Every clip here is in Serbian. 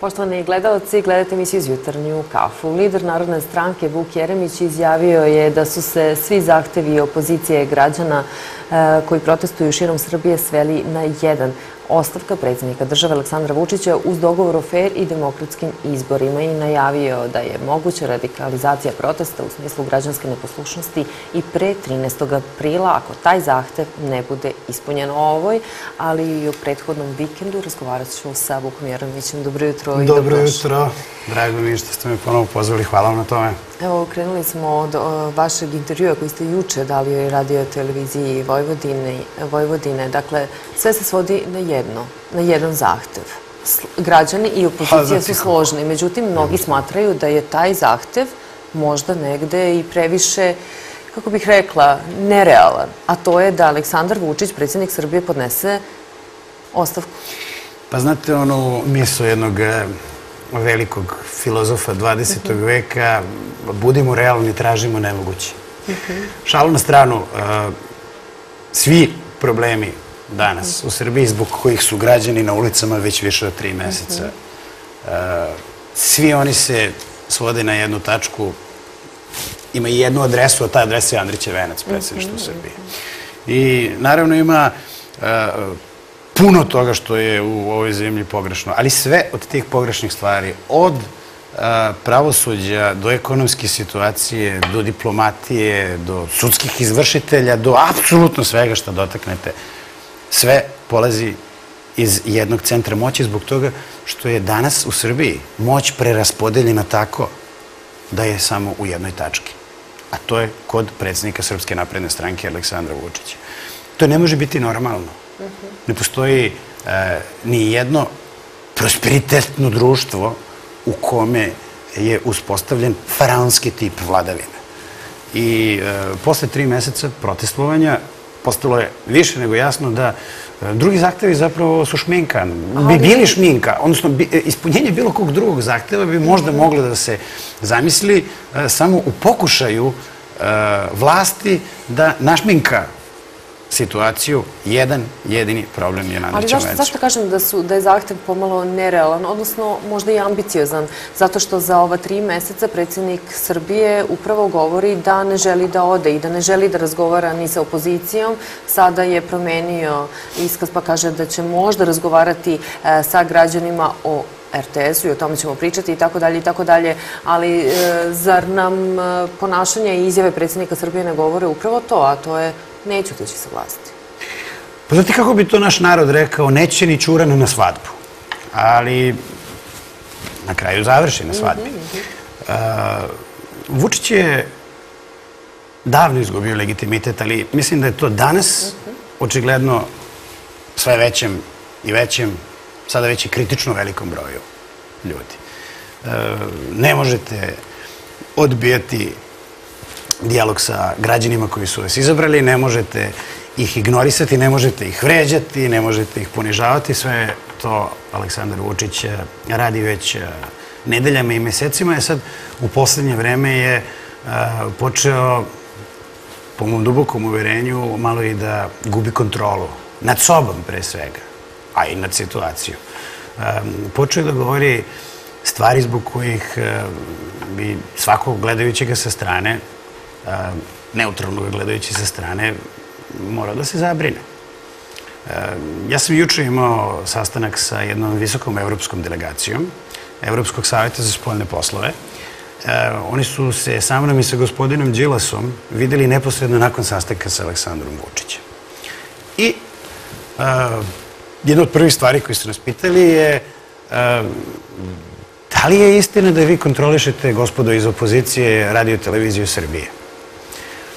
Poštovani gledalci, gledate emisiju iz jutarnju kafu. Lider Narodne stranke Vuk Jeremić izjavio je da su se svi zahtevi opozicije građana e, koji protestuju širom Srbije sveli na jedan ostavka predsjednika države Aleksandra Vučića uz dogovor o fair i demokratskim izborima i najavio da je moguća radikalizacija protesta u smislu građanske neposlušnosti i pre 13. aprila ako taj zahtev ne bude ispunjen ovoj, ali i o prethodnom vikendu razgovarat ću sa Vukom Jerovićem. Dobro jutro i Dobro jutro. Drago mi je što ste me ponovo pozvali. Hvala vam na tome. Evo, krenuli smo od vašeg intervjua koji ste juče dali radio televiziji Vojvodine. Vojvodine. Dakle, sve se svodi na jedno, na jedan zahtev. Građani i opozicija su složni. Međutim, mnogi smatraju da je taj zahtev možda negde i previše kako bih rekla, nerealan, a to je da Aleksandar Vučić, predsjednik Srbije, podnese ostavku. Pa znate onu misu jednog velikog filozofa 20. Mhm. veka, budimo realni, tražimo nemoguće. Mhm. Šalu na stranu, uh, svi problemi danas u Srbiji zbog kojih su građani na ulicama već više od tri meseca, uh, svi oni se svode na jednu tačku, ima i jednu adresu, a ta adresa je Andriće Venac, predsjedništvo Srbije. I naravno ima uh, puno toga što je u ovoj zemlji pogrešno, ali sve od tih pogrešnih stvari, od pravosuđa, do ekonomske situacije, do diplomatije, do sudskih izvršitelja, do apsolutno svega što dotaknete, sve polazi iz jednog centra moći zbog toga što je danas u Srbiji moć preraspodeljena tako da je samo u jednoj tački. A to je kod predsjednika Srpske napredne stranke Aleksandra Vučića. To ne može biti normalno. Ne postoji e, ni jedno prosperitetno društvo u kome je uspostavljen faraonski tip vladavine. I e, posle tri meseca protestovanja postalo je više nego jasno da e, drugi zahtevi zapravo su šminka. Bi bili šminka, odnosno ispunjenje bilo kog drugog zahteva bi možda moglo da se zamisli samo u pokušaju vlasti da našminka situaciju, jedan jedini problem je Andrića Ali zašto, zašto kažem da, su, da je zahtev pomalo nerealan, odnosno možda i ambiciozan? Zato što za ova tri meseca predsjednik Srbije upravo govori da ne želi da ode i da ne želi da razgovara ni sa opozicijom. Sada je promenio iskaz pa kaže da će možda razgovarati e, sa građanima o RTS-u i o tome ćemo pričati i tako dalje i tako dalje, ali e, zar nam e, ponašanje i izjave predsjednika Srbije ne govore upravo to, a to je neću tići sa vlasti. Pa znate kako bi to naš narod rekao, neće ni čuran na svadbu. Ali na kraju završi na svadbi. Mm -hmm. uh, Vučić je davno izgubio legitimitet, ali mislim da je to danas mm -hmm. očigledno sve većem i većem, sada već i kritično velikom broju ljudi. Uh, ne možete odbijati dijalog sa građanima koji su vas izabrali, ne možete ih ignorisati, ne možete ih vređati, ne možete ih ponižavati, sve to Aleksandar Vučić eh, radi već eh, nedeljama i mesecima, je sad u poslednje vreme je eh, počeo po mom dubokom uverenju malo i da gubi kontrolu nad sobom pre svega, a i nad situacijom. Počeo da govori stvari zbog kojih bi svakog gledajućega sa strane neutralno gledajući sa strane, mora da se zabrine. Ja sam juče imao sastanak sa jednom visokom evropskom delegacijom Evropskog savjeta za spoljne poslove. Oni su se sa mnom i sa gospodinom Đilasom videli neposredno nakon sastanka sa Aleksandrom Vučićem. I jedna od prvih stvari koje su nas pitali je da li je istina da vi kontrolišete, gospodo iz opozicije, radio televiziju Srbije?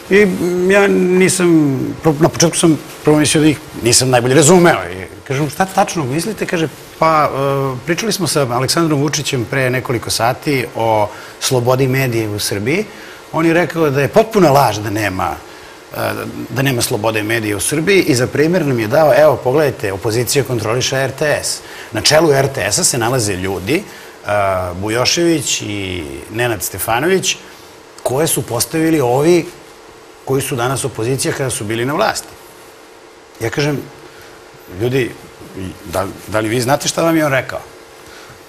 I ja nisam, na početku sam prvo mislio da ih nisam najbolje razumeo. I kažem, šta tačno mislite? Kaže, pa e, pričali smo sa Aleksandrom Vučićem pre nekoliko sati o slobodi medije u Srbiji. On je rekao da je potpuna laž da nema e, da nema slobode medije u Srbiji i za primjer nam je dao, evo, pogledajte, opozicija kontroliša RTS. Na čelu RTS-a se nalaze ljudi, e, Bujošević i Nenad Stefanović, koje su postavili ovi koji su danas opozicija kada su bili na vlasti. Ja kažem, ljudi, da, da li vi znate šta vam je on rekao?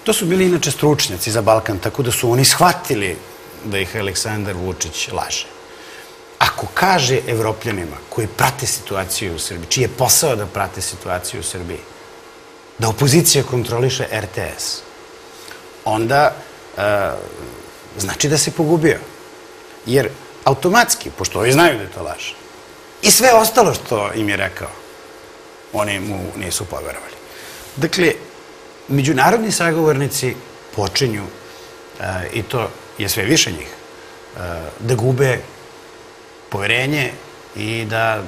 To su bili inače stručnjaci za Balkan, tako da su oni shvatili da ih Aleksandar Vučić laže. Ako kaže evropljanima koji prate situaciju u Srbiji, čiji je posao da prate situaciju u Srbiji, da opozicija kontroliše RTS, onda e, znači da se pogubio. Jer automatski, pošto ovi znaju da je to laž, i sve ostalo što im je rekao, oni mu nisu poverovali. Dakle, međunarodni sagovornici počinju, e, i to je sve više njih, e, da gube poverenje i da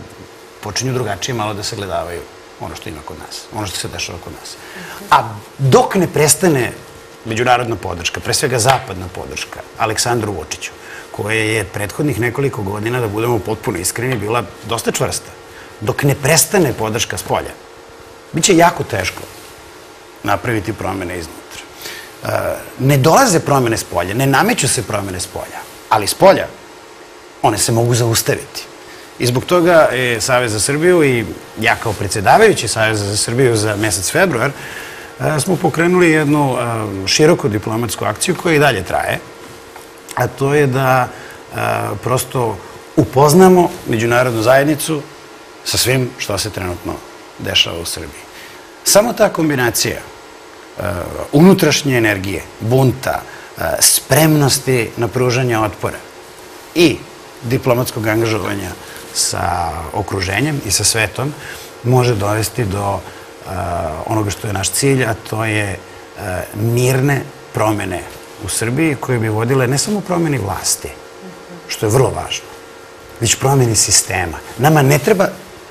počinju drugačije malo da se gledavaju ono što ima kod nas, ono što se dešava kod nas. A dok ne prestane međunarodna podrška, pre svega zapadna podrška, Aleksandru Vučiću, koja je prethodnih nekoliko godina, da budemo potpuno iskreni, bila dosta čvrsta. Dok ne prestane podrška s polja, bit će jako teško napraviti promene iznutra. E, ne dolaze promene s polja, ne nameću se promene s polja, ali s polja one se mogu zaustaviti. I zbog toga je Savez za Srbiju i ja kao predsjedavajući Saveza za Srbiju za mesec februar e, smo pokrenuli jednu e, široku diplomatsku akciju koja i dalje traje, a to je da prosto upoznamo međunarodnu zajednicu sa svim što se trenutno dešava u Srbiji. Samo ta kombinacija unutrašnje energije, bunta, spremnosti na pružanje otpora i diplomatskog angažovanja sa okruženjem i sa svetom može dovesti do onoga što je naš cilj, a to je mirne promene u Srbiji koje bi vodile ne samo promeni vlasti, što je vrlo važno, već promeni sistema. Nama ne treba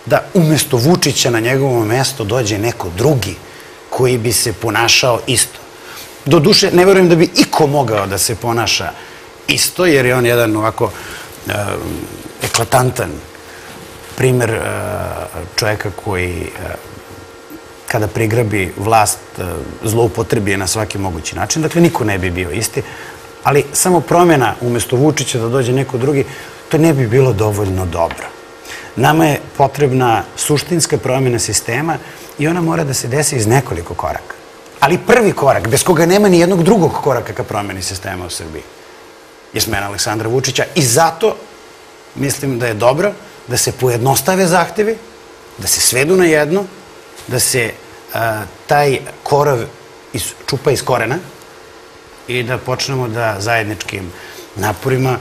da umesto Vučića na njegovo mesto dođe neko drugi koji bi se ponašao isto. Do duše, ne verujem da bi iko mogao da se ponaša isto, jer je on jedan ovako eklatantan primer uh, čoveka koji uh, kada prigrabi vlast zloupotrebi je na svaki mogući način. Dakle, niko ne bi bio isti, ali samo promjena umesto Vučića da dođe neko drugi, to ne bi bilo dovoljno dobro. Nama je potrebna suštinska promjena sistema i ona mora da se desi iz nekoliko koraka. Ali prvi korak, bez koga nema ni jednog drugog koraka ka promjeni sistema u Srbiji, je smena Aleksandra Vučića i zato mislim da je dobro da se pojednostave zahtevi, da se svedu na jedno, da se taj korov iz, čupa iz korena i da počnemo da zajedničkim naporima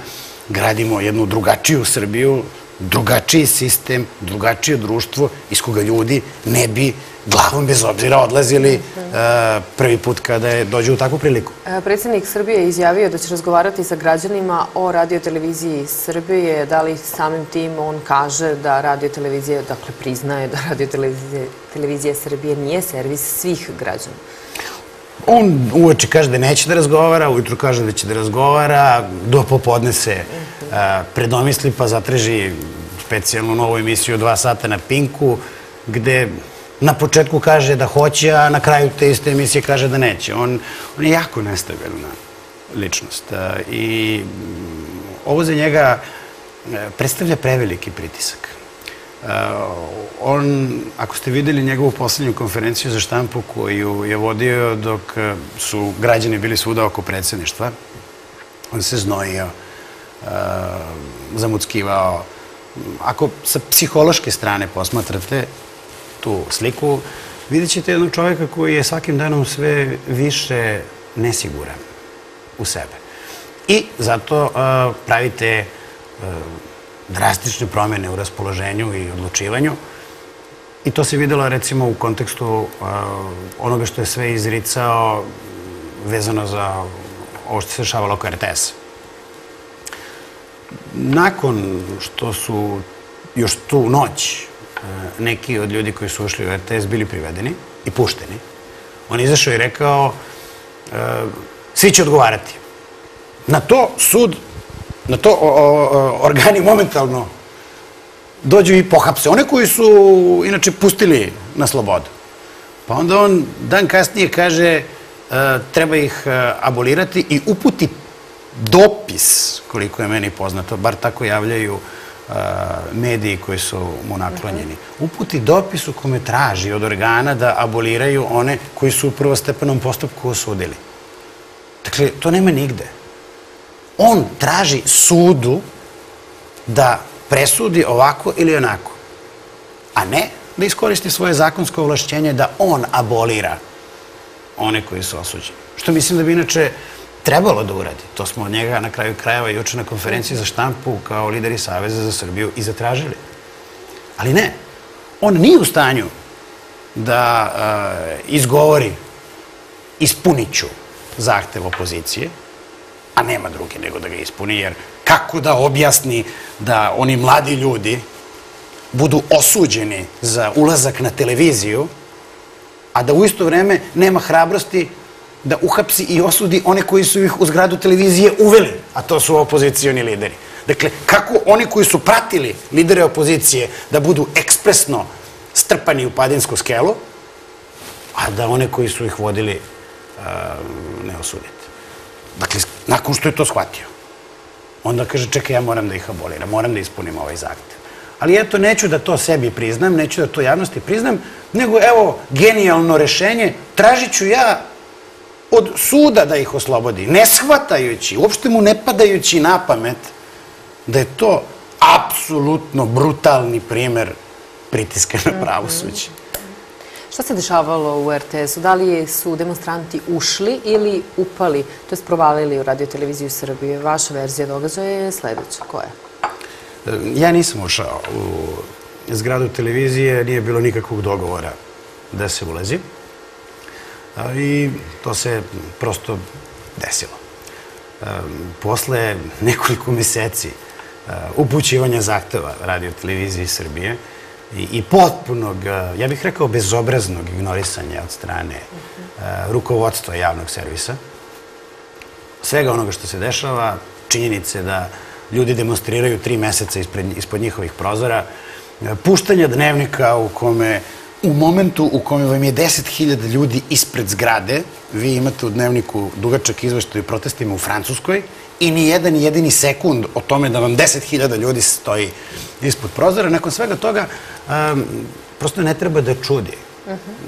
gradimo jednu drugačiju Srbiju, drugačiji sistem, drugačije društvo iz koga ljudi ne bi glavom bez obzira odlazili uh, prvi put kada je dođe u takvu priliku. E, predsjednik Srbije je izjavio da će razgovarati sa građanima o radioteleviziji Srbije. Da li samim tim on kaže da radiotelevizija, dakle priznaje da radiotelevizija Srbije nije servis svih građana? On uveče kaže da neće da razgovara, ujutru kaže da će da razgovara, do popodne se uh, predomisli pa zatreži specijalnu novu emisiju dva sata na Pinku, gde na početku kaže da hoće, a na kraju te iste emisije kaže da neće. On, je jako nestabilna ličnost. I ovo za njega e, predstavlja preveliki pritisak. On, ako ste videli njegovu poslednju konferenciju za štampu koju je vodio dok e, su građani bili svuda oko predsedništva, on se znojio, zamuckivao. Ako sa psihološke strane posmatrate, tu sliku, vidjet ćete jednog čovjeka koji je svakim danom sve više nesiguran u sebe. I zato pravite uh, drastične promjene u raspoloženju i odlučivanju. I to se videlo recimo u kontekstu onoga što je sve izricao vezano za ovo što se dešavalo oko RTS. Nakon što su još tu noć E, neki od ljudi koji su ušli u RTS bili privedeni i pušteni. On izašao i rekao e, svi će odgovarati. Na to sud, na to organi momentalno dođu i pohapse. One koji su inače pustili na slobodu. Pa onda on dan kasnije kaže e, treba ih abolirati i uputi dopis, koliko je meni poznato, bar tako javljaju mediji koji su mu naklonjeni. Uputi dopis u kome traži od organa da aboliraju one koji su u prvostepenom postupku osudili. Dakle, to nema nigde. On traži sudu da presudi ovako ili onako, a ne da iskoristi svoje zakonsko ovlašćenje da on abolira one koji su osuđeni. Što mislim da bi inače trebalo da uradi. To smo od njega na kraju krajeva juče na konferenciji za štampu kao lideri Saveza za Srbiju i zatražili. Ali ne, on nije u stanju da uh, izgovori ispunit ću zahtev opozicije, a nema druge nego da ga ispuni, jer kako da objasni da oni mladi ljudi budu osuđeni za ulazak na televiziju, a da u isto vreme nema hrabrosti da uhapsi i osudi one koji su ih u zgradu televizije uveli, a to su opozicijoni lideri. Dakle, kako oni koji su pratili lidere opozicije da budu ekspresno strpani u padinsku skelu, a da one koji su ih vodili ne osudite. Dakle, nakon što je to shvatio, onda kaže, čekaj, ja moram da ih aboliram, moram da ispunim ovaj zahtev. Ali eto, neću da to sebi priznam, neću da to javnosti priznam, nego evo, genijalno rešenje, tražit ću ja od suda da ih oslobodi, ne shvatajući, uopšte mu ne padajući na pamet da je to apsolutno brutalni primer pritiska na pravosuđe. Šta se dešavalo u RTS-u? Da li su demonstranti ušli ili upali, to je provalili u radioteleviziju Srbije? Vaša verzija događaja je sledeća. Koja? Ja nisam ušao u zgradu televizije, nije bilo nikakvog dogovora da se ulazi. I to se prosto desilo. Posle nekoliko meseci upućivanja zahteva radio televiziji Srbije, i, i potpunog, ja bih rekao, bezobraznog ignorisanja od strane rukovodstva javnog servisa. Svega onoga što se dešava, činjenice da ljudi demonstriraju tri meseca ispred, ispod njihovih prozora, puštanja dnevnika u kome u momentu u kome vam je 10.000 ljudi ispred zgrade, vi imate u dnevniku dugačak izveštaj o protestima u Francuskoj i ni jedan jedini sekund o tome da vam 10.000 ljudi stoji ispod prozora. Nakon svega toga, prosto ne treba da čudi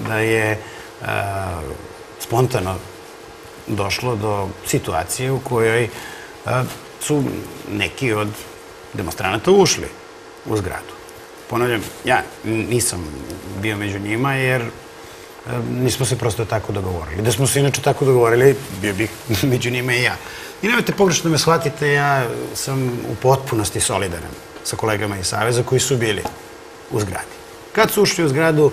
da je spontano došlo do situacije u kojoj su neki od demonstranata ušli u zgradu. Ponavljam, ja nisam bio među njima jer nismo se prosto tako dogovorili. Da smo se inače tako dogovorili, bio bih među njima i ja. I nemojte pogrešno da me shvatite, ja sam u potpunosti solidaran sa kolegama iz Saveza koji su bili u zgradi. Kad su ušli u zgradu,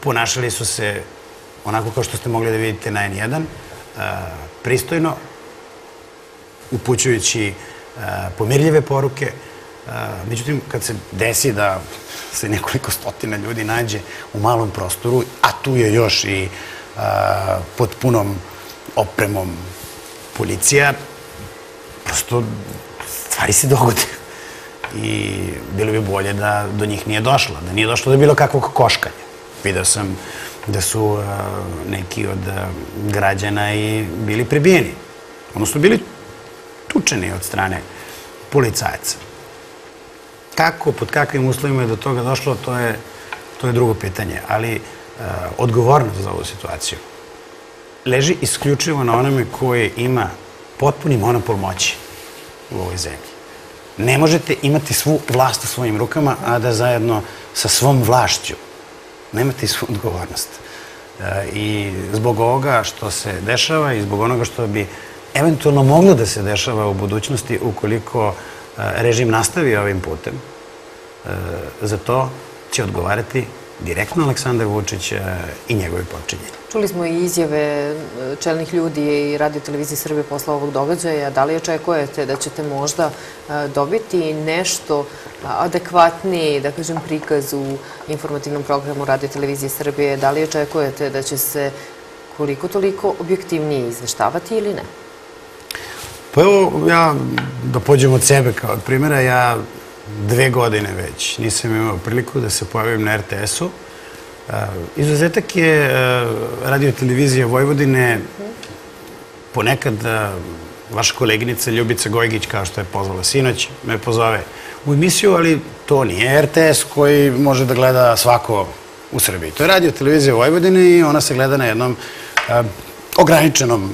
ponašali su se onako kao što ste mogli da vidite na N1, pristojno, upućujući pomirljive poruke. Međutim, kad se desi da se nekoliko stotina ljudi nađe u malom prostoru, a tu je još i pod punom opremom policija, prosto stvari se dogode. I bilo bi bolje da do njih nije došlo, da nije došlo do bilo kakvog koškanja. Vidao sam da su neki od građana i bili prebijeni. Odnosno, bili tučeni od strane policajaca. Kako, pod kakvim uslovima je do toga došlo, to je, to je drugo pitanje. Ali odgovornost za ovu situaciju leži isključivo na onome koje ima potpuni monopol moći u ovoj zemlji. Ne možete imati svu vlast u svojim rukama, a da zajedno sa svom vlašću nemate svu odgovornost. E, I zbog ovoga što se dešava i zbog onoga što bi eventualno moglo da se dešava u budućnosti ukoliko e, režim nastavi ovim putem, e, za to će odgovarati direktno Aleksandar Vučić i njegovi počinjenji. Čuli smo i izjave e, čelnih ljudi i radio televizije Srbije posle ovog događaja. Da li očekujete da ćete možda e, dobiti nešto adekvatniji, da kažem, prikaz u informativnom programu radio televizije Srbije? Da li očekujete da će se koliko toliko objektivnije izveštavati ili ne? Pa evo, ja da pođem od sebe kao od primjera, ja dve godine već nisam imao priliku da se pojavim na RTS-u. Izuzetak je radio televizije Vojvodine ponekad vaša koleginica Ljubica Gojgić, kao što je pozvala sinoć, me pozove u emisiju, ali to nije RTS koji može da gleda svako u Srbiji. To je radio televizija Vojvodine i ona se gleda na jednom ograničenom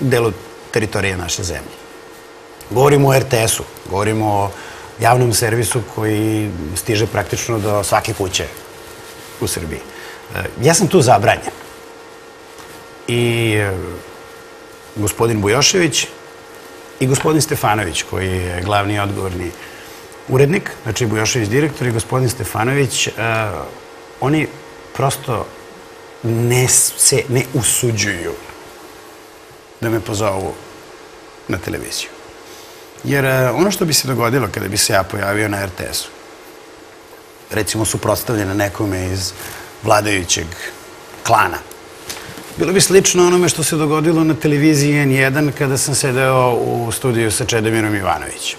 delu teritorije naše zemlje. Govorimo o RTS-u, govorimo o javnom servisu koji stiže praktično do svake kuće u Srbiji. E, ja sam tu zabranjen. I e, gospodin Bujošević i gospodin Stefanović, koji je glavni odgovorni urednik, znači Bujošević direktor i gospodin Stefanović, uh, oni prosto ne, se ne usuđuju da me pozovu na televiziju. Jer uh, ono što bi se dogodilo kada bi se ja pojavio na RTS-u, recimo suprotstavljena nekome iz vladajućeg klana, Bilo bi slično onome što se dogodilo na televiziji N1 kada sam sedeo u studiju sa Čedomirom Ivanovićem.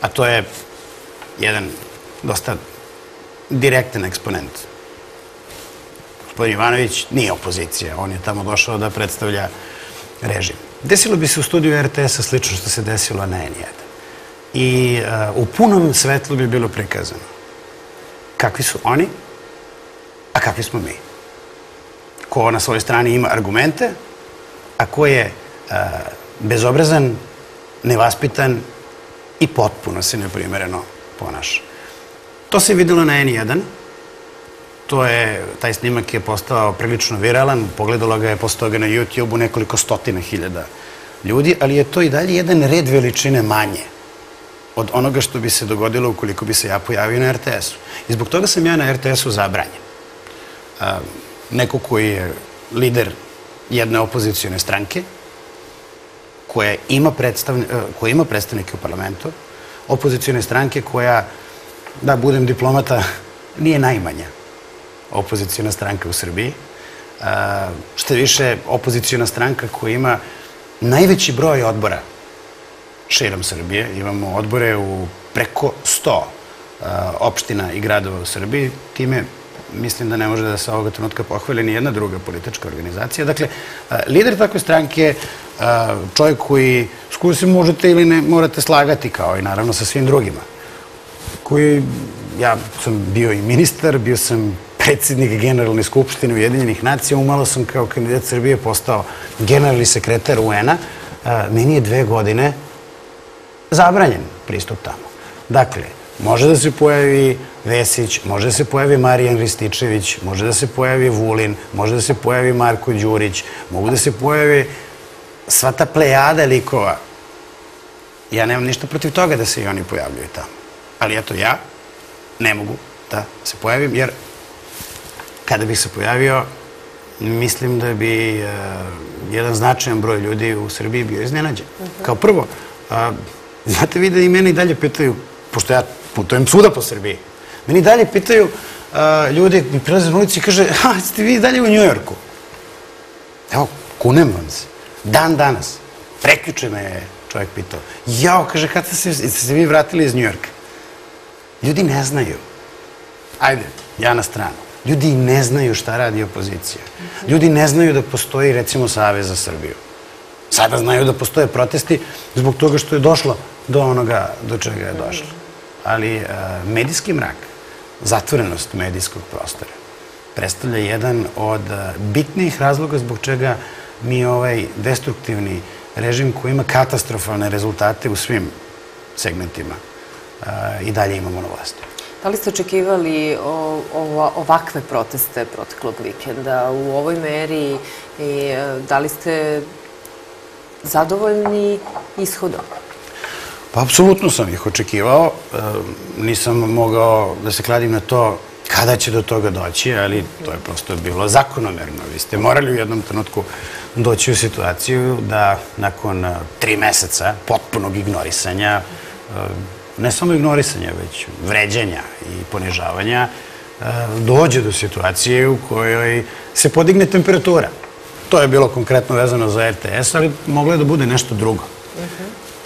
A to je jedan dosta direktan eksponent. Gospodin Ivanović nije opozicija, on je tamo došao da predstavlja režim. Desilo bi se u studiju RTS-a slično što se desilo na N1. I uh, u punom svetlu bi bilo prikazano kakvi su oni, a kakvi smo mi ko na svojoj strani ima argumente, a ko je uh, bezobrazan, nevaspitan i potpuno se neprimereno ponaša. To se videlo na N1. To je, taj snimak je postao prilično viralan. Pogledalo ga je posle toga na YouTube-u nekoliko stotina hiljada ljudi, ali je to i dalje jedan red veličine manje od onoga što bi se dogodilo ukoliko bi se ja pojavio na RTS-u. I zbog toga sam ja na RTS-u zabranjen. Neko koji je lider jedne opozicijone stranke, koja ima, predstavne, koja ima predstavnike u parlamentu, opozicijone stranke koja, da budem diplomata, nije najmanja opozicijona stranka u Srbiji. Što više, opozicijona stranka koja ima najveći broj odbora širom Srbije. Imamo odbore u preko 100 opština i gradova u Srbiji. Time mislim da ne može da se ovoga trenutka pohvali ni jedna druga politička organizacija. Dakle, lider takve stranke, čovjek koji, s kojim se možete ili ne morate slagati, kao i naravno sa svim drugima, koji, ja sam bio i ministar, bio sam predsjednik Generalne skupštine Ujedinjenih nacija, umalo sam kao kandidat Srbije postao generalni sekretar UN-a, meni je dve godine zabranjen pristup tamo. Dakle, može da se pojavi Vesić, može da se pojavi Marijan Rističević, može da se pojavi Vulin, može da se pojavi Marko Đurić, mogu da se pojavi sva ta plejada likova. Ja nemam ništa protiv toga da se i oni pojavljaju tamo. Ali eto, ja ne mogu da se pojavim, jer kada bih se pojavio, mislim da bi uh, jedan značajan broj ljudi u Srbiji bio iznenađen. Uh -huh. Kao prvo, uh, znate vi da i mene i dalje pitaju, pošto ja putujem svuda po Srbiji, Meni dalje pitaju uh, ljudi, mi prilaze na ulici i kaže, ha, ste vi dalje u Njujorku? Evo, kunem vam se. Dan danas. Preključe me je čovjek pitao. Jao, kaže, kad ste se, ste se vi vratili iz Njujorka? Ljudi ne znaju. Ajde, ja na stranu. Ljudi ne znaju šta radi opozicija. Ljudi ne znaju da postoji, recimo, Savez za Srbiju. Sada znaju da postoje protesti zbog toga što je došlo do onoga do čega je došlo. Ali uh, medijski mrak zatvorenost medijskog prostora predstavlja jedan od bitnijih razloga zbog čega mi ovaj destruktivni režim koji ima katastrofalne rezultate u svim segmentima i dalje imamo na vlasti. Da li ste očekivali ovakve proteste proteklog vikenda u ovoj meri i e, da li ste zadovoljni ishodom? Pa, apsolutno sam ih očekivao. E, nisam mogao da se kladim na to kada će do toga doći, ali to je prosto bilo zakonomerno. Vi ste morali u jednom trenutku doći u situaciju da nakon e, tri meseca potpunog ignorisanja, ne samo ignorisanja, već vređanja i ponižavanja, dođe do situacije u kojoj se podigne temperatura. To je bilo konkretno vezano za RTS, ali moglo je da bude nešto drugo.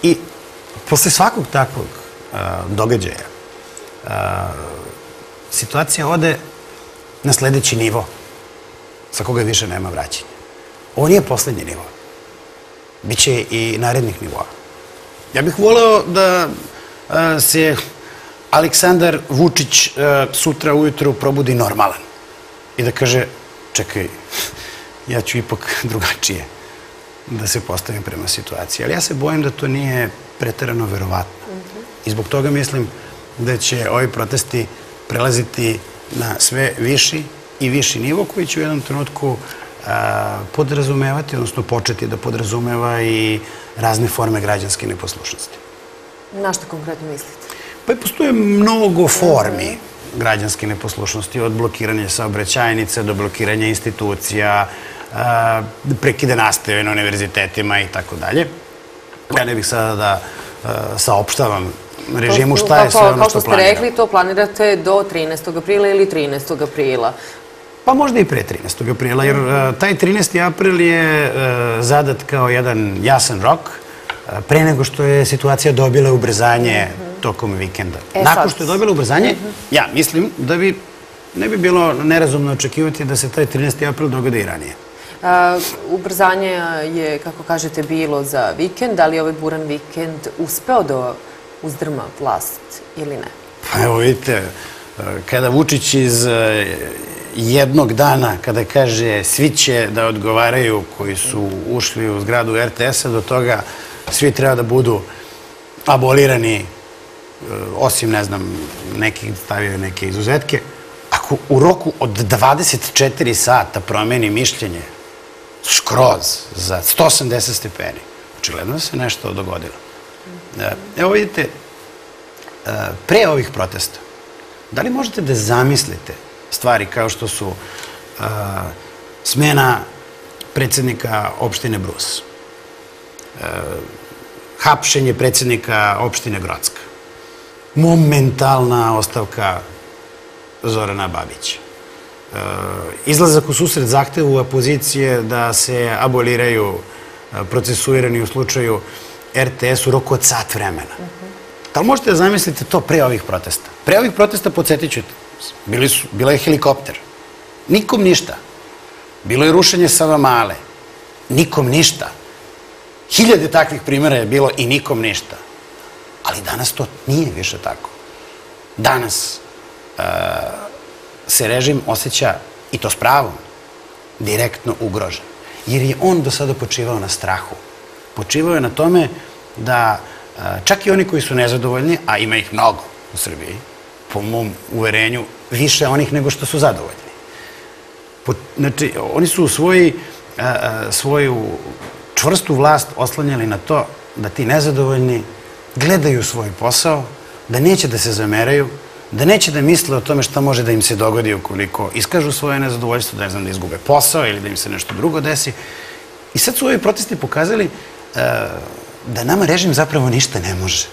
I Posle svakog takvog događaja situacija ode na sledeći nivo sa koga više nema vraćanja. Ovo nije poslednji nivo. Biće i narednih nivoa. Ja bih voleo da se Aleksandar Vučić sutra ujutru probudi normalan i da kaže, čekaj, ja ću ipak drugačije da se postavim prema situaciji. Ali ja se bojim da to nije pretarano verovatno. I zbog toga mislim da će ovi protesti prelaziti na sve viši i viši nivo koji će u jednom trenutku podrazumevati, odnosno početi da podrazumeva i razne forme građanske neposlušnosti. Na što konkretno mislite? Pa i postoje mnogo formi građanske neposlušnosti, od blokiranja saobraćajnice do blokiranja institucija, prekide nastave na univerzitetima i tako dalje. Ja ne bih sada da saopštavam režimu šta je sve ono što planira. Kao što ste rekli, to planirate do 13. aprila ili 13. aprila. Pa možda i pre 13. aprila, jer taj 13. april je zadat kao jedan jasan rok, pre nego što je situacija dobila ubrzanje tokom vikenda. E, Nakon što je dobila ubrzanje, mhm. ja mislim da bi ne bi bilo nerazumno očekivati da se taj 13. april dogode i ranije. ubrzanje je, kako kažete, bilo za vikend, ali ovaj buran vikend uspeo da uzdrma vlast ili ne? Pa evo vidite, kada Vučić iz jednog dana, kada kaže svi će da odgovaraju koji su ušli u zgradu RTS-a, do toga svi treba da budu abolirani, osim, ne znam, nekih stavio neke izuzetke. Ako u roku od 24 sata promeni mišljenje skroz za 180 stepeni, očigledno se nešto dogodilo. E, evo vidite, e, pre ovih protesta, da li možete da zamislite stvari kao što su e, smena predsednika opštine Brus, hapšenje predsednika opštine Grocka, momentalna ostavka Zorana Babića, izlazak u susret zahtevu opozicije da se aboliraju procesuirani u slučaju RTS u roku od sat vremena. Da li možete da zamislite to pre ovih protesta? Pre ovih protesta, podsjetit ću, bili su, bila je helikopter. Nikom ništa. Bilo je rušenje Savamale. Nikom ništa. Hiljade takvih primjera je bilo i nikom ništa. Ali danas to nije više tako. Danas uh, se režim osjeća, i to s pravom, direktno ugrožen. Jer je on do sada počivao na strahu počivao je na tome da čak i oni koji su nezadovoljni, a ima ih mnogo u Srbiji, po mom uverenju, više onih nego što su zadovoljni. Znači, oni su u svoji, svoju čvrstu vlast oslanjali na to da ti nezadovoljni gledaju svoj posao, da neće da se zameraju, da neće da misle o tome šta može da im se dogodi ukoliko iskažu svoje nezadovoljstvo, da ne znam da izgube posao ili da im se nešto drugo desi. I sad su ovi protesti pokazali da nama režim zapravo ništa ne može.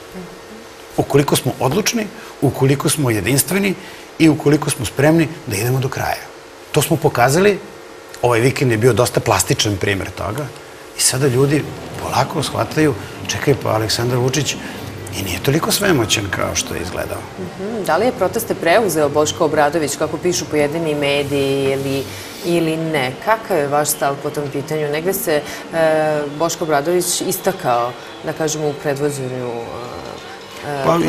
Ukoliko smo odlučni, ukoliko smo jedinstveni i ukoliko smo spremni da idemo do kraja. To smo pokazali, ovaj vikend je bio dosta plastičan primer toga i sada ljudi polako shvataju, čekaj pa Aleksandar Vučić i nije toliko svemoćan kao što je izgledao. Mhm, da li je proteste preuzeo Boško Obradović, kako pišu pojedini mediji ili ili ne. Kakav je vaš stav po tom pitanju? Negde se e, Boško Bradović istakao, da kažemo, u predvođenju e, pa,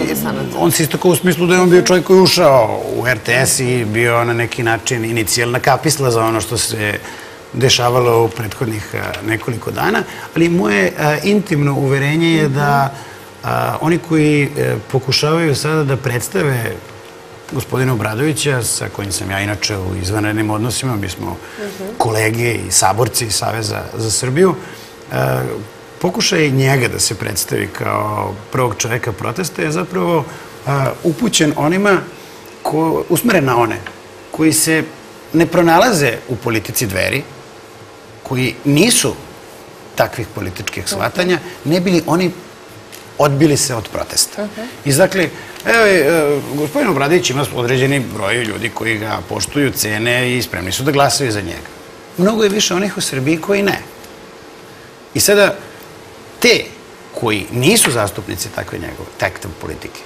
on se istakao u smislu da je on bio čovjek koji ušao u RTS i bio na neki način inicijalna kapisla za ono što se dešavalo u prethodnih nekoliko dana, ali moje intimno uverenje je da oni koji e, pokušavaju sada da predstave gospodina Obradovića, sa kojim sam ja inače u izvanrednim odnosima, mi smo kolege i saborci Saveza za Srbiju, e, pokušaj njega da se predstavi kao prvog čoveka protesta je zapravo e, upućen onima, ko, usmeren na one, koji se ne pronalaze u politici dveri, koji nisu takvih političkih shvatanja, ne bili oni odbili se od protesta. I dakle, evo, e, gospodin Obradić ima određeni broj ljudi koji ga poštuju, cene i spremni su da glasaju za njega. Mnogo je više onih u Srbiji koji ne. I sada, te koji nisu zastupnici takve njegove, takve politike,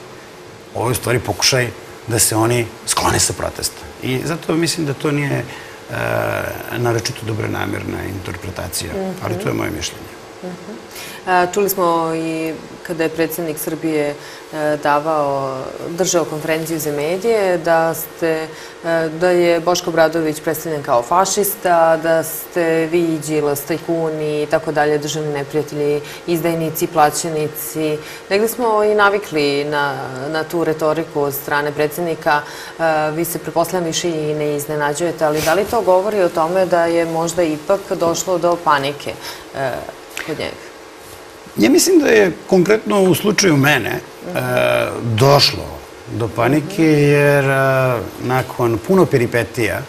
ovo je u stvari pokušaj da se oni sklone sa protesta. I zato mislim da to nije naročito dobronamerna interpretacija, ali to je moje mišljenje. Čuli smo i kada je predsjednik Srbije e, davao, držao konferenciju za medije, da, ste, e, da je Boško Bradović predstavljen kao fašista, da ste vi, Đilas, tajkuni i tako dalje, državni neprijatelji, izdajnici, plaćenici. Negde smo i navikli na, na tu retoriku od strane predsjednika. E, vi se preposledam više i ne iznenađujete, ali da li to govori o tome da je možda ipak došlo do panike kod njega? Ja mislim da je konkretno u slučaju mene e, došlo do panike jer e, nakon puno peripetija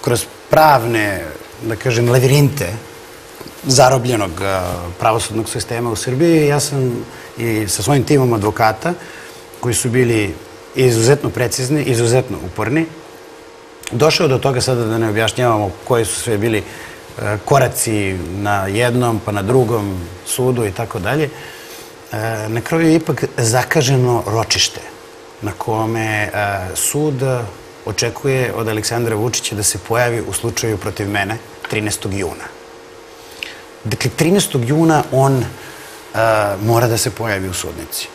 kroz pravne, da kažem, lavirinte zarobljenog e, pravosudnog sistema u Srbiji, ja sam i sa svojim timom advokata koji su bili izuzetno precizni, izuzetno uporni, došao do toga sada da ne objašnjavamo koji su sve bili koraci na jednom pa na drugom sudu i tako dalje, e, na kraju je ipak zakaženo ročište na kome e, sud očekuje od Aleksandra Vučića da se pojavi u slučaju protiv mene 13. juna. Dakle, 13. juna on e, mora da se pojavi u sudnici.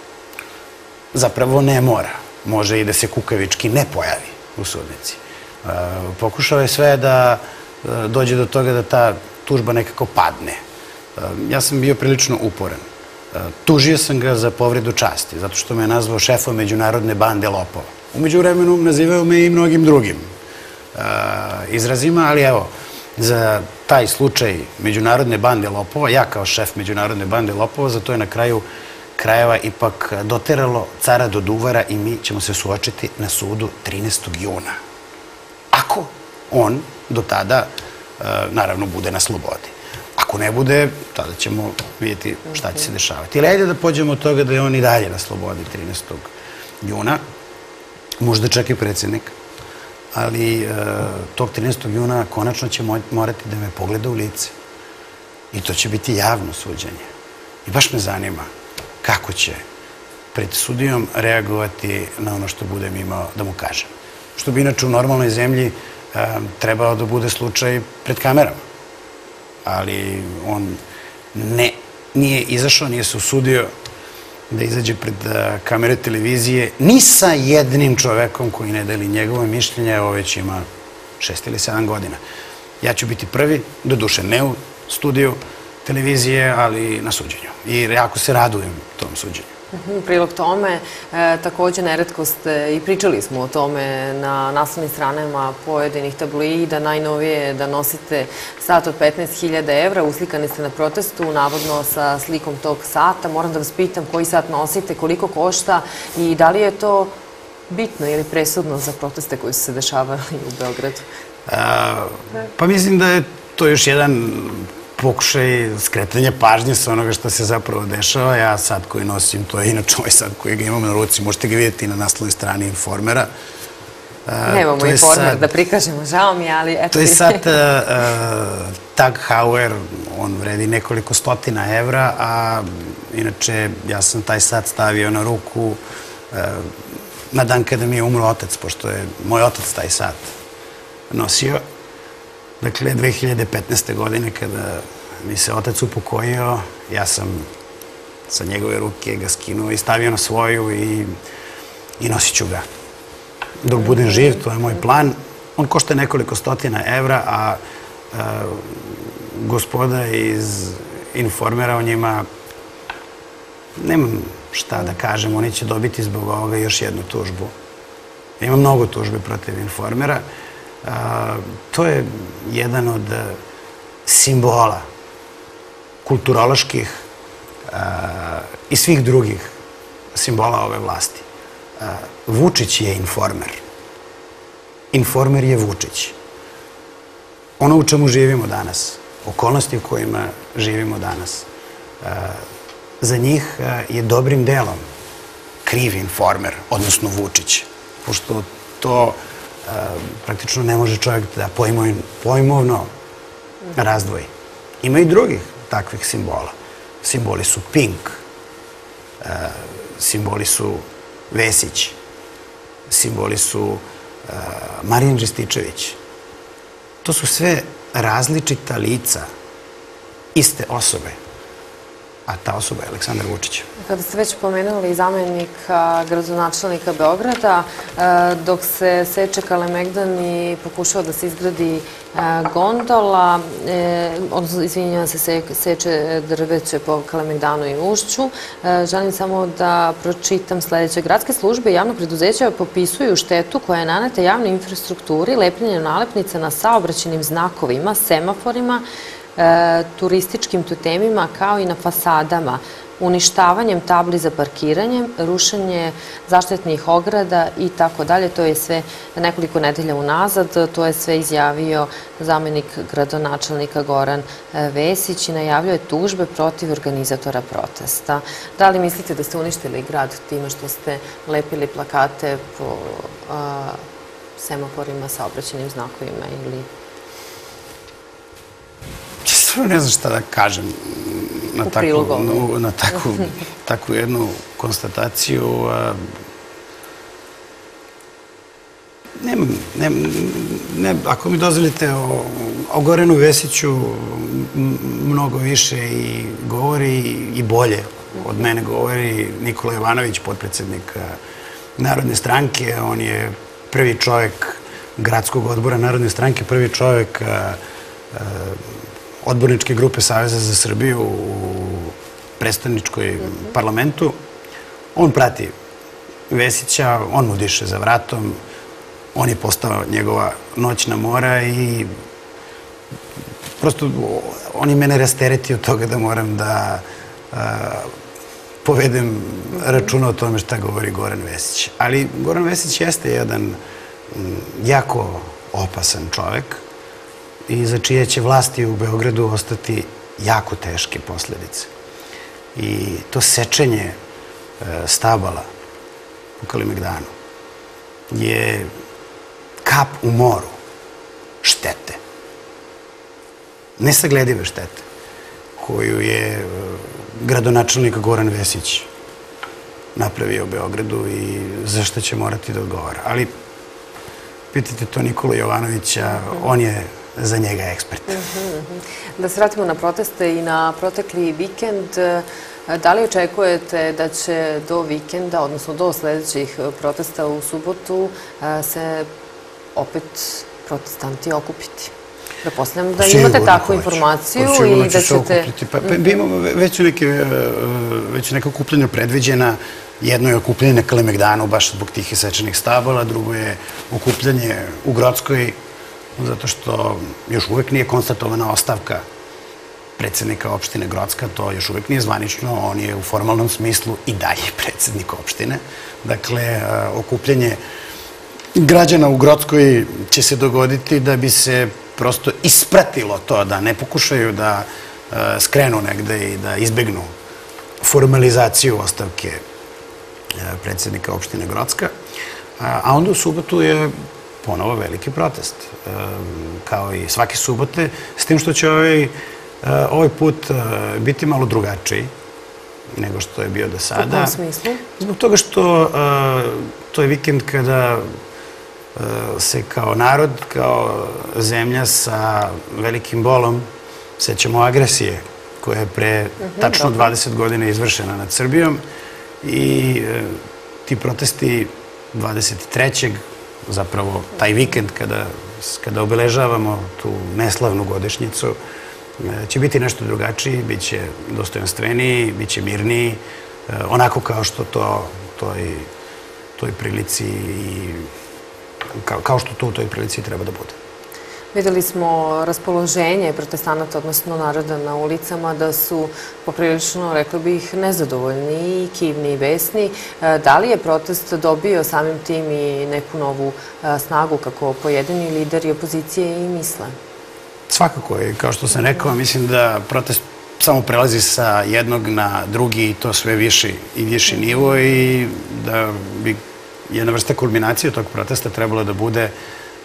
Zapravo ne mora. Može i da se kukavički ne pojavi u sudnici. Pokušao je sve da dođe do toga da ta tužba nekako padne. E, ja sam bio prilično uporan. E, tužio sam ga za povredu časti, zato što me je nazvao šefom međunarodne bande lopova. Umeđu vremenu nazivao me i mnogim drugim e, izrazima, ali evo, za taj slučaj međunarodne bande lopova, ja kao šef međunarodne bande lopova, za to je na kraju krajeva ipak doteralo cara do duvara i mi ćemo se suočiti na sudu 13. juna. Ako on do tada, e, naravno, bude na slobodi. Ako ne bude, tada ćemo vidjeti šta će se dešavati. Ili ajde da pođemo od toga da je on i dalje na slobodi 13. juna, možda čak i predsjednik, ali e, tog 13. juna konačno će morati da me pogleda u lice. I to će biti javno suđenje. I baš me zanima kako će pred sudijom reagovati na ono što budem imao da mu kažem. Što bi inače u normalnoj zemlji trebao da bude slučaj pred kamerama. Ali on ne, nije izašao, nije se usudio da izađe pred kamere televizije ni sa jednim čovekom koji ne deli njegove mišljenje, evo već ima šest ili sedam godina. Ja ću biti prvi, do duše ne u studiju televizije, ali na suđenju. I jako se radujem tom suđenju. Prilog tome, e, takođe neretko ste i pričali smo o tome na naslovnim stranama pojedinih tabloida, najnovije da nosite sat od 15.000 evra, uslikani ste na protestu, navodno sa slikom tog sata. Moram da vas pitam koji sat nosite, koliko košta i da li je to bitno ili presudno za proteste koji su se dešavali u Beogradu? Pa mislim da je to još jedan pokušaj skretanja pažnje sa onoga što se zapravo dešava. Ja sad koji nosim, to je inače ovaj sad koji ga imam na ruci, možete ga vidjeti na naslovnoj strani Informera. Nemamo Informer da prikažemo, žao mi, ali eto... To je sad Tag Heuer, on vredi nekoliko stotina evra, a inače ja sam taj sat stavio na ruku na dan kada mi je umro otac, pošto je moj otac taj sat nosio. Dakle, 2015. godine kada mi se otac upokojio, ja sam sa njegove ruke ga skinuo i stavio na svoju i, i nosit ću ga. Dok budem živ, to je moj plan. On košta nekoliko stotina evra, a, a gospoda iz informera o njima nemam šta da kažem, oni će dobiti zbog ovoga još jednu tužbu. Ima mnogo tužbe protiv informera to je jedan od e, simbola kulturoloških i svih drugih simbola ove vlasti. Vučić je informer. Informer je Vučić. Ono u čemu živimo danas, okolnosti u kojima živimo danas, za njih je dobrim delom kriv informer, odnosno Vučić, pošto to praktično ne može čovjek da pojmovno razdvoji. Ima i drugih takvih simbola. Simboli su Pink, simboli su Vesić, simboli su Marijan Rističević. To su sve različita lica iste osobe, a ta osoba je Aleksandar Vučić. Kada ste već pomenuli zamenika gradonačelnika Beograda, e, dok se seče Kalemegdan i pokušao da se izgradi e, gondola, e, odnosno, izvinjava se, seče drveće po Kalemegdanu i Ušću, želim samo da pročitam sledeće. Gradske službe i javno preduzeća popisuju štetu koja je naneta javnoj infrastrukturi, lepljenje nalepnica na saobraćenim znakovima, semaforima, turističkim totemima kao i na fasadama uništavanjem tabli za parkiranje, rušenje zaštitnih ograda i tako dalje. To je sve nekoliko nedelja unazad. To je sve izjavio zamenik gradonačelnika Goran e, Vesić i najavljuje tužbe protiv organizatora protesta. Da li mislite da ste uništili grad time što ste lepili plakate po semaforima, saobraćenim znakovima ili stvarno ne znam šta da kažem na, takvu, na, na takvu, takvu jednu konstataciju. Ne, ne, ne, ako mi dozvolite o, o Gorenu Vesiću mnogo više i govori i bolje od mene govori Nikola Jovanović, potpredsednik Narodne stranke. On je prvi čovjek gradskog odbora Narodne stranke, prvi čovjek odborničke grupe Saveza za Srbiju u predstavničkoj parlamentu. On prati Vesića, on mu diše za vratom, on je postao njegova noćna mora i prosto on je mene rasteretio toga da moram da povedem računa o tome šta govori Goran Vesić. Ali Goran Vesić jeste jedan jako opasan čovek, i za čije će vlasti u Beogradu ostati jako teške posledice. I to sečenje e, stabala u Kalimegdanu je kap u moru štete. Nesagledive štete koju je e, gradonačelnik Goran Vesić napravio u Beogradu i za što će morati da odgovara. Ali pitajte to Nikola Jovanovića, on je za njega ekspert. Da se vratimo na proteste i na protekli vikend. Da li očekujete da će do vikenda, odnosno do sledećih protesta u subotu, se opet protestanti okupiti? Prepostavljam da imate takvu informaciju i da ćete... Pa, pa imamo već neke, već neka okupljanja predviđena. Jedno je okupljanje na Kalemegdanu, baš zbog tih isečenih stabala, drugo je okupljanje u Grodskoj, zato što još uvek nije konstatovana ostavka predsednika opštine Grocka, to još uvek nije zvanično, on je u formalnom smislu i dalje predsednik opštine. Dakle, e, okupljanje građana u Grockoj će se dogoditi da bi se prosto ispratilo to, da ne pokušaju da e, skrenu negde i da izbegnu formalizaciju ostavke e, predsednika opštine Grocka. A onda u subotu je ponovo veliki protest, kao i svake subote, s tim što će ovaj, ovaj put biti malo drugačiji nego što je bio do sada. U kom smislu? Zbog toga što to je vikend kada se kao narod, kao zemlja sa velikim bolom sećamo agresije koja je pre mhm, tačno 20 godina izvršena nad Srbijom i ti protesti 23 zapravo taj vikend kada, kada obeležavamo tu neslavnu godišnjicu, e, će biti nešto drugačiji, bit će dostojanstveniji, bit će mirniji, e, onako kao što to toj, toj prilici i kao, kao što to u toj prilici treba da bude. Videli smo raspoloženje protestanata, odnosno naroda na ulicama, da su poprilično, rekla bih, nezadovoljni i kivni i besni. E, da li je protest dobio samim tim i neku novu e, snagu, kako pojedini lideri opozicije i misle? Svakako je. Kao što sam rekao, mislim da protest samo prelazi sa jednog na drugi i to sve viši i viši nivo i da bi jedna vrsta kulminacije tog protesta trebalo da bude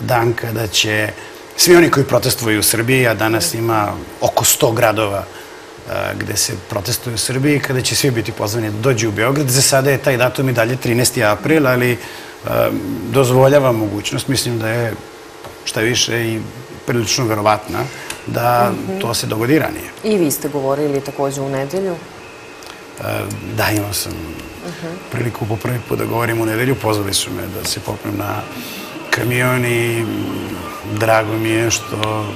dan kada će svi oni koji protestuju u Srbiji, a danas ima oko 100 gradova e, gde se protestuju u Srbiji, kada će svi biti pozvani da dođu u Beograd. Za sada je taj datum i dalje 13. april, ali e, dozvoljava mogućnost, mislim da je šta više i prilično verovatna, da to se dogodi ranije. I vi ste govorili takođe u nedelju. E, Da, imao sam priliku po prvi put da govorim u nedelju. Pozvali su me da se popnem na kamion i drago mi je što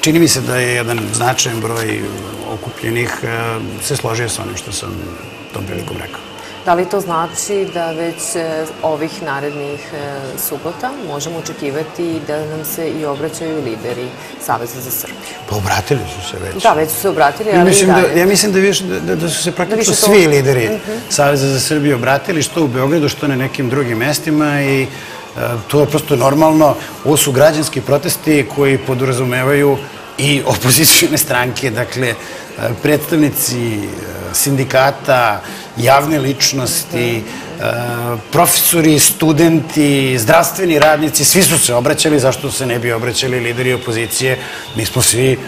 čini mi se da je jedan značajan broj okupljenih e, se složio sa onim što sam tom prilikom rekao. Da li to znači da već e, ovih narednih e, subota možemo očekivati da nam se i obraćaju lideri Saveza za Srbiju? Pa obratili su se već. Da, već su se obratili, ali i mislim, da, dalje. ja mislim da, više, da, da su se praktično to- svi lideri Saveza za Srbiju obratili, što u Beogradu, što na nekim drugim mestima i to je prosto normalno. Ovo su građanski protesti koji podrazumevaju i opozicijone stranke, dakle, predstavnici e, sindikata, javne ličnosti, e, profesori, studenti, zdravstveni radnici, svi su se obraćali, zašto se ne bi obraćali lideri opozicije? Mi smo svi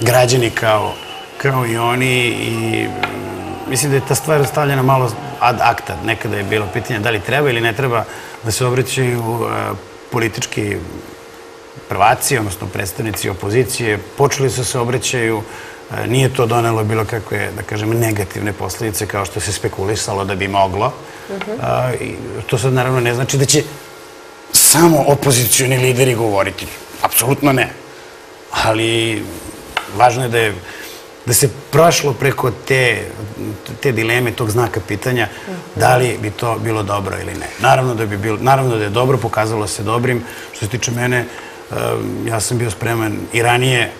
građani kao, kao i oni i mislim da je ta stvar stavljena malo ad acta. Nekada je bilo pitanje da li treba ili ne treba da se obraćaju e, politički prvaci, odnosno predstavnici opozicije, počeli su se obraćaju, e, nije to donelo bilo kakve, da kažem, negativne posledice kao što se spekulisalo da bi moglo. I to sad naravno ne znači da će samo opozicioni lideri govoriti. Apsolutno ne. Ali važno je da je da se prošlo preko te, te dileme, tog znaka pitanja, da li bi to bilo dobro ili ne. Naravno da, bi bilo, naravno da je dobro, pokazalo se dobrim. Što se tiče mene, ja sam bio spreman i ranije,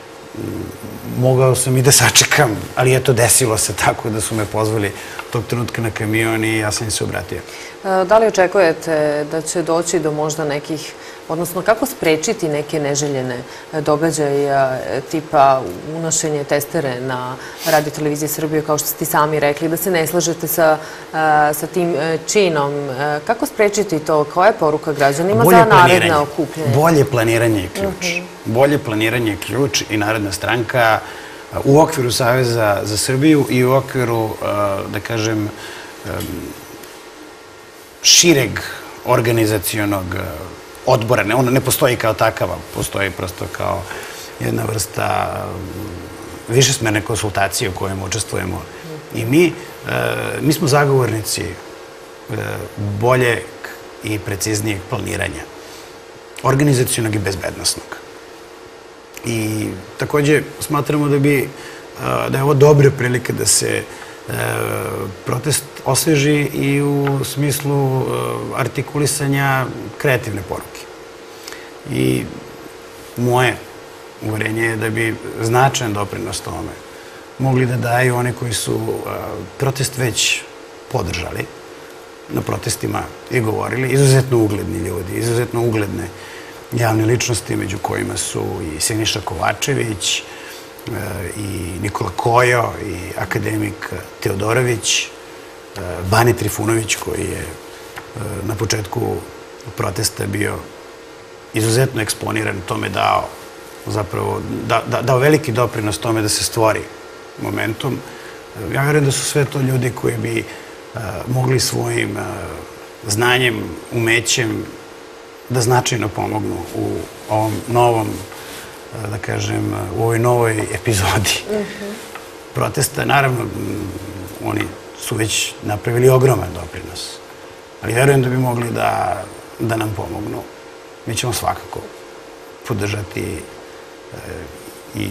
mogao sam i da sačekam, ali eto, desilo se tako da su me pozvali tog trenutka na kamion i ja sam im se obratio. E, Da li očekujete da će doći do možda nekih, odnosno kako sprečiti neke neželjene e, događaje e, tipa unošenje testere na radio televiziji Srbije, kao što ste sami rekli, da se ne slažete sa, e, sa tim činom. Kako sprečiti to? Koja je poruka građanima za naredne okupljanje? Bolje planiranje je ključ. Bolje planiranje je ključ i Narodna stranka uh, u okviru Saveza za Srbiju i u okviru, uh, da kažem, šireg organizacionog uh, odbora. Ne, ono ne postoji kao takav, a postoji prosto kao jedna vrsta um, višesmerne konsultacije u kojem učestvujemo. I mi, uh, mi smo zagovornici uh, boljeg i preciznijeg planiranja organizacijonog i bezbednostnog. I takođe smatramo da bi a, da je ovo dobra prilika da se e, protest osveži i u smislu e, artikulisanja kreativne poruke. I moje uverenje je da bi značajan doprinos tome mogli da daju one koji su a, protest već podržali, na protestima i govorili, izuzetno ugledni ljudi, izuzetno ugledne javne ličnosti, među kojima su i Siniša Kovačević, e, i Nikola Kojo, i akademik Teodorović, Bane Trifunović, koji je e, na početku protesta bio izuzetno eksponiran, tome dao zapravo, da, da, dao veliki doprinos tome da se stvori momentum. Ja verujem da su sve to ljudi koji bi a, mogli svojim a, znanjem, umećem da značajno pomognu u ovom novom, da kažem, u ovoj novoj epizodi protesta. Naravno, m, oni su već napravili ogroman doprinos, ali verujem da bi mogli da, da nam pomognu. Mi ćemo svakako podržati e, i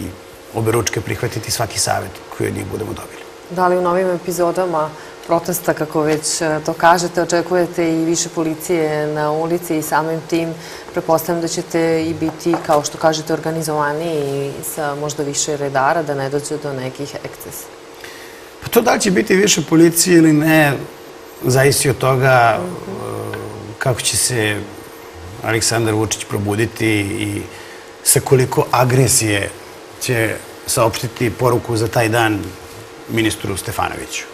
oberučke prihvatiti svaki savet koji od njih budemo dobili. Da li u novim epizodama protesta, kako već e, to kažete, očekujete i više policije na ulici i samim tim prepostavljam da ćete i biti, kao što kažete, organizovani i sa možda više redara, da ne dođe do nekih ekscesa. To da će biti više policije ili ne, zavisi od toga e, kako će se Aleksandar Vučić probuditi i sa koliko agresije će saopštiti poruku za taj dan ministru Stefanoviću.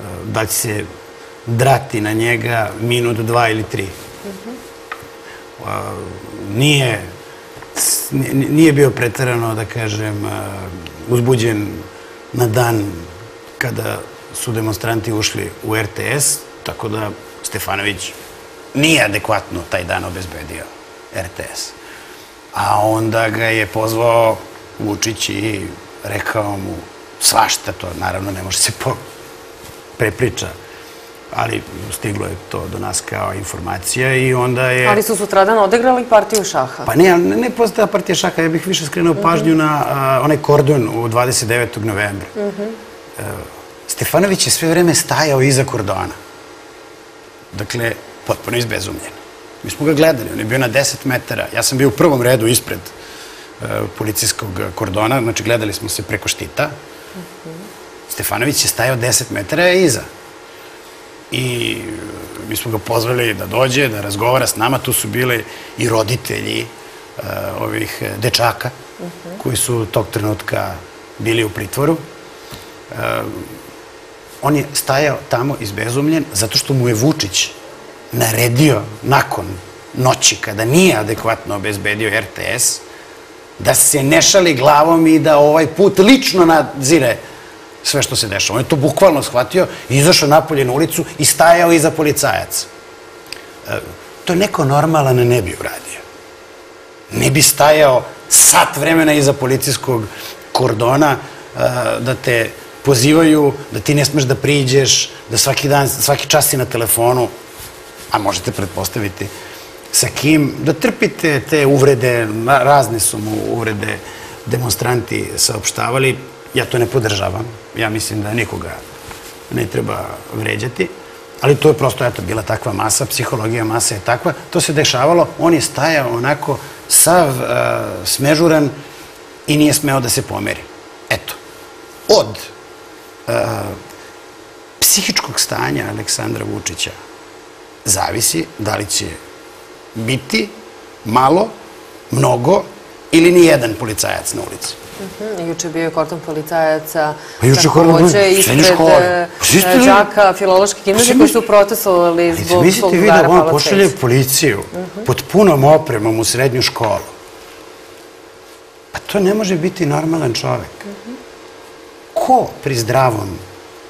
E, Da će se drati na njega minut, dva ili tri. A, Nije, nije bio pretarano, da kažem, uzbuđen na dan kada su demonstranti ušli u RTS, tako da Stefanović nije adekvatno taj dan obezbedio RTS. A onda ga je pozvao Vučić i rekao mu svašta to, naravno ne može se po prepriča ali stiglo je to do nas kao informacija i onda je... Ali su sutradan odegrali partiju šaha. Pa ne, ne, ne postoja partija šaha, ja bih više skrenuo pažnju na a, onaj kordon u 29. novembra. E, Stefanović je sve vreme stajao iza kordona. Dakle, potpuno izbezumljen. Mi smo ga gledali, on je bio na 10 metara. Ja sam bio u prvom redu ispred e, policijskog kordona, znači gledali smo se preko štita. Stefanović je stajao 10 metara iza i mi smo ga pozvali da dođe, da razgovara s nama. Tu su bile i roditelji uh, ovih dečaka koji su tog trenutka bili u pritvoru. Uh, on je stajao tamo izbezumljen zato što mu je Vučić naredio nakon noći kada nije adekvatno obezbedio RTS da se ne šali glavom i da ovaj put lično nadzire sve što se dešava. On je to bukvalno shvatio, izašao napolje na ulicu i stajao iza policajaca. E, to neko normalan ne bi uradio. Ne bi stajao sat vremena iza policijskog kordona e, da te pozivaju, da ti ne smeš da priđeš, da svaki dan, svaki čas si na telefonu, a možete pretpostaviti sa kim, da trpite te uvrede, razne su mu uvrede demonstranti saopštavali, Ja to ne podržavam. Ja mislim da nikoga ne treba vređati. Ali to je prosto, eto, bila takva masa, psihologija masa je takva. To se dešavalo, on je stajao onako sav uh, smežuran i nije smeo da se pomeri. Eto, od psihičkog stanja Aleksandra Vučića zavisi da li će biti malo, mnogo ili ni jedan policajac na ulici. Mhm, juče bio je kordon policajaca Pa takođe ispred škole. Pa đaka filološke gimnazije koji su protestovali zbog svog vi da on pošalje policiju pod punom opremom u srednju školu? Pa to ne može biti normalan čovek. Ko pri zdravom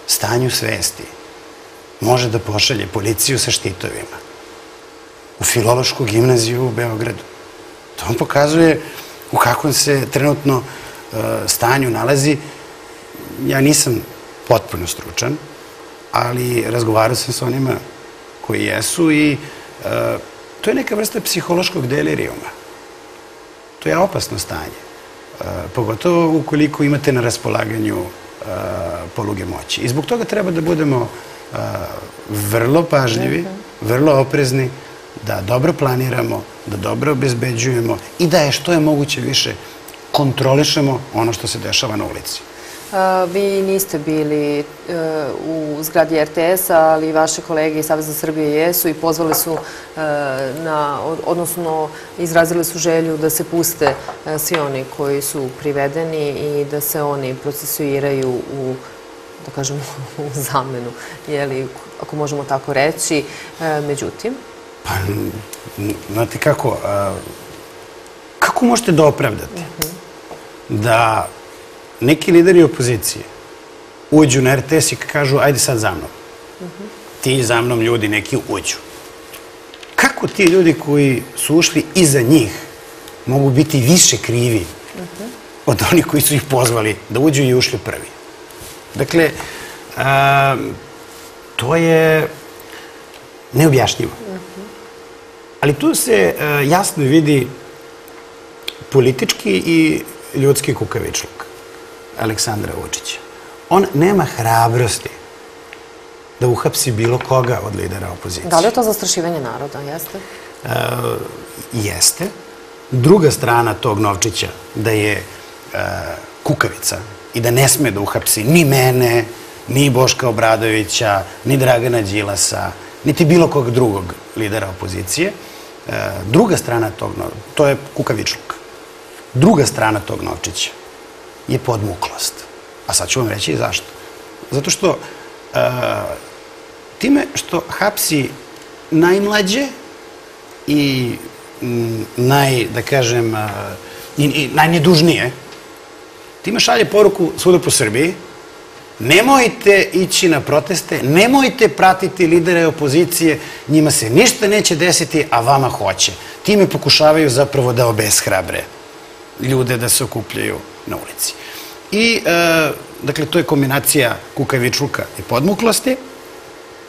stanju svesti može da pošalje policiju sa štitovima u filološku gimnaziju u Beogradu? To vam pokazuje u kakvom se trenutno E, stanju nalazi. Ja nisam potpuno stručan, ali razgovarao sam sa onima koji jesu i e, to je neka vrsta psihološkog delirijuma. To je opasno stanje. E, pogotovo ukoliko imate na raspolaganju poluge moći. I zbog toga treba da budemo vrlo pažljivi, vrlo oprezni, da dobro planiramo, da dobro obezbeđujemo i da je što je moguće više kontrolišemo ono što se dešava na ulici. Vi niste bili e, u zgradi RTS-a, ali vaše kolege iz Saveza Srbije jesu i pozvali su e, na, odnosno izrazili su želju da se puste e, svi oni koji su privedeni i da se oni procesuiraju u da kažemo, u zamenu, jeli, ako možemo tako reći. Međutim? Pa, znate kako, kako možete da opravdate? Mhm da neki lideri opozicije uđu na RTS i kažu ajde sad za mnom. Ti za mnom ljudi neki uđu. Kako ti ljudi koji su ušli iza njih mogu biti više krivi od onih koji su ih pozvali da uđu i ušli prvi? Dakle, a, to je neobjašnjivo. Ali tu se a, jasno vidi politički i ljudski kukavičluk Aleksandra Vučića. On nema hrabrosti da uhapsi bilo koga od lidera opozicije. Da li je to zastrašivanje naroda, jeste? E, jeste. Druga strana tog novčića da je e, kukavica i da ne sme da uhapsi ni mene, ni Boška Obradovića, ni Dragana Đilasa, niti bilo kog drugog lidera opozicije. E, druga strana tog, to je kukavičluk. Druga strana tog novčića je podmuklost. A sad ću vam reći zašto. Zato što uh, time što hapsi najmlađe i naj, da kažem, uh, i, i najnedužnije, time šalje poruku svuda po Srbiji, nemojte ići na proteste, nemojte pratiti lidere opozicije, njima se ništa neće desiti, a vama hoće time pokušavaju zapravo da obeshrabre ljude da se okupljaju na ulici. I, e, dakle, to je kombinacija kukavičluka i podmuklosti.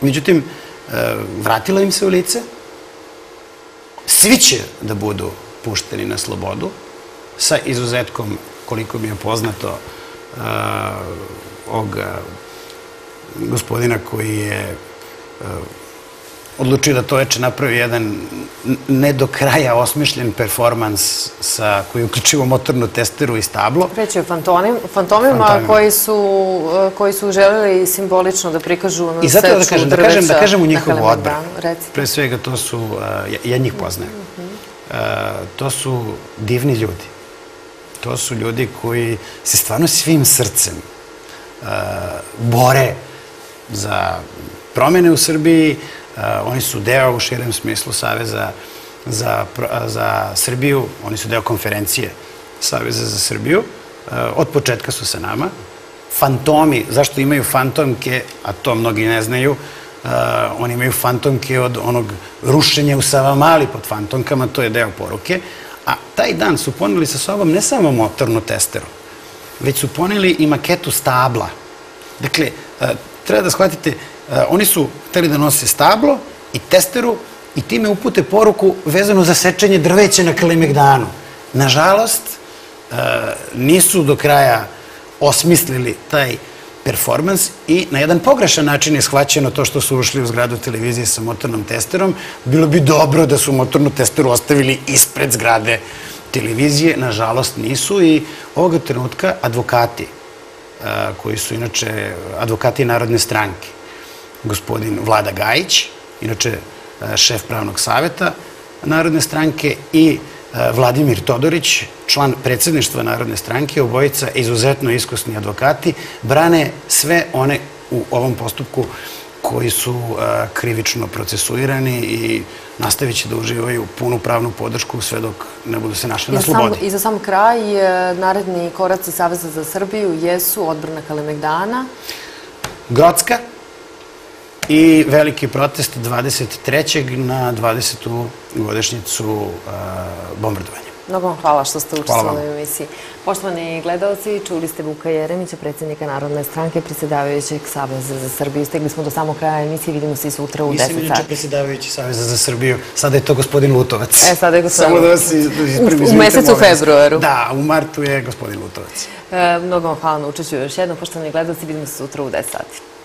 Međutim, e, vratila im se u lice. Svi će da budu pušteni na slobodu, sa izuzetkom, koliko mi je poznato, e, ovoga gospodina koji je odlučio da to veče napravi jedan ne do kraja osmišljen performans sa, koji uključivo motornu testeru i stablo. Reći je fantomima, fantomima koji, su, koji su želeli simbolično da prikažu na I zato da kažem, da kažem, da kažem u njihovu odbranu. Pre svega to su, ja, njih poznajem, to su divni ljudi. To su ljudi koji se stvarno svim srcem bore za promene u Srbiji, oni su deo u širem smislu Saveza za, za Srbiju, oni su deo konferencije Saveza za Srbiju, od početka su sa nama. Fantomi, zašto imaju fantomke, a to mnogi ne znaju, oni imaju fantomke od onog rušenja u Savamali pod fantomkama, to je deo poruke, a taj dan su poneli sa sobom ne samo motornu testeru, već su poneli i maketu stabla. Dakle, treba da shvatite, Eh, oni su hteli da nose stablo i testeru i time upute poruku vezanu za sečenje drveća na Kalemegdanu. Nažalost, eh, nisu do kraja osmislili taj performans i na jedan pogrešan način je shvaćeno to što su ušli u zgradu televizije sa motornom testerom. Bilo bi dobro da su motornu testeru ostavili ispred zgrade televizije, nažalost nisu i ovoga trenutka advokati, eh, koji su inače advokati Narodne stranke, gospodin Vlada Gajić, inače e, šef pravnog saveta Narodne stranke i e, Vladimir Todorić, član predsedništva Narodne stranke, obojica izuzetno iskusni advokati, brane sve one u ovom postupku koji su e, krivično procesuirani i nastavit će da uživaju punu pravnu podršku sve dok ne budu se našli na slobodi. I za sam kraj, naredni koraci Saveza za Srbiju jesu odbrana Kalemegdana. Grocka, i veliki protest 23. na 20. godišnjicu bombardovanja. Mnogo vam hvala što ste učestvovali u emisiji. Poštovani gledalci, čuli ste Vuka Jeremića, predsjednika Narodne stranke, predsjedavajućeg Saveza za Srbiju. Stegli smo do samog kraja emisije, vidimo se i sutra u 10 sati. Nisam inače predsjedavajući Saveza za Srbiju, sada je to gospodin Lutovac. E, sada je gospodin Samo da vas U mesecu februaru. Da, u martu je gospodin Lutovac. E, mnogo vam hvala na učeću još jednom. Poštovani gledalci, vidimo se sutra u 10 sati.